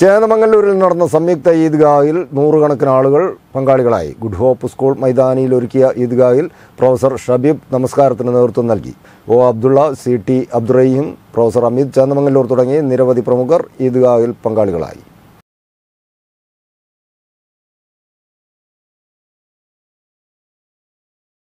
ചേന്നമംഗല്ലൂരിൽ നടന്ന സംയുക്ത ഈദ്ഗാഹിൽ നൂറുകണക്കിന് ആളുകൾ പങ്കാളികളായി. ഗുഡ് ഹോപ്പ് സ്കൂൾ മൈതാനിയിൽ ഒരുക്കിയ ഈദ്ഗാഹിൽ പ്രൊഫസർ ഷബീബ് നമസ്കാരത്തിന് നേതൃത്വം നൽകി. O Abdullah C T Abdurahim professor Ameed Chennamangallur തുടങ്ങി നിരവധി പ്രമുഖർ ഈദ്ഗാഹിൽ പങ്കാളികളായി.